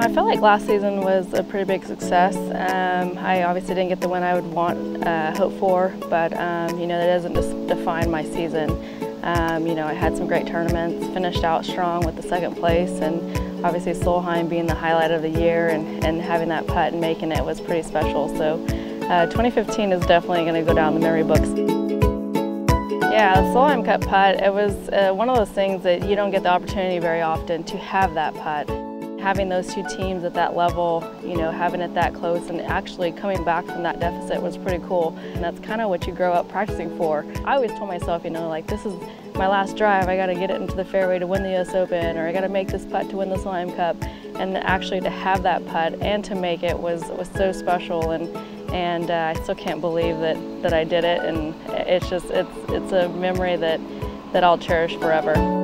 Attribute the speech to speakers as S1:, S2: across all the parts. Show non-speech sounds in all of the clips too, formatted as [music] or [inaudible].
S1: I felt like last season was a pretty big success. Um, I obviously didn't get the win I would want, uh, hope for, but um, you know that doesn't just define my season. Um, you know I had some great tournaments, finished out strong with the second place, and obviously Solheim being the highlight of the year and, and having that putt and making it was pretty special. So uh, 2015 is definitely going to go down the memory books. Yeah, the Solheim Cup putt, it was uh, one of those things that you don't get the opportunity very often to have that putt. Having those two teams at that level, you know, having it that close and actually coming back from that deficit was pretty cool. And that's kind of what you grow up practicing for. I always told myself, you know, like this is my last drive, I got to get it into the fairway to win the US Open or I got to make this putt to win the Solheim Cup. And actually to have that putt and to make it was, was so special. And and uh, I still can't believe that, that I did it and it's just, it's, it's a memory that, that I'll cherish forever.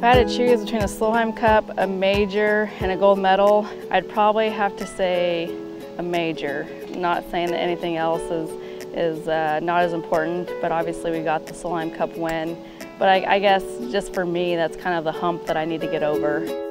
S1: If I had to choose between a Solheim Cup, a major, and a gold medal, I'd probably have to say a major. Not saying that anything else is, is uh, not as important, but obviously we got the Solheim Cup win. But I, I guess just for me, that's kind of the hump that I need to get over.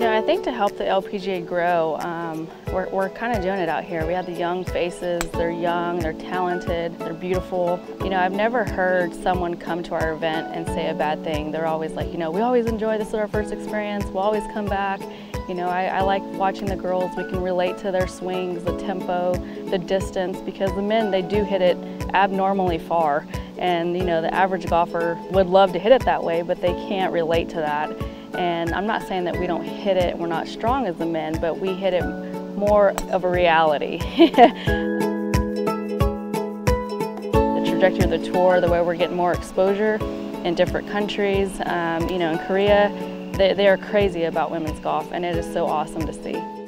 S1: Know, I think to help the LPGA grow, um, we're, we're kind of doing it out here. We have the young faces, they're young, they're talented, they're beautiful. You know, I've never heard someone come to our event and say a bad thing. They're always like, you know, we always enjoy this is our first experience, we'll always come back. You know, I, I like watching the girls, we can relate to their swings, the tempo, the distance, because the men, they do hit it abnormally far. And, you know, the average golfer would love to hit it that way, but they can't relate to that. And I'm not saying that we don't hit it, we're not strong as the men, but we hit it more of a reality. [laughs] the trajectory of the tour, the way we're getting more exposure in different countries. Um, you know, in Korea, they, they are crazy about women's golf, and it is so awesome to see.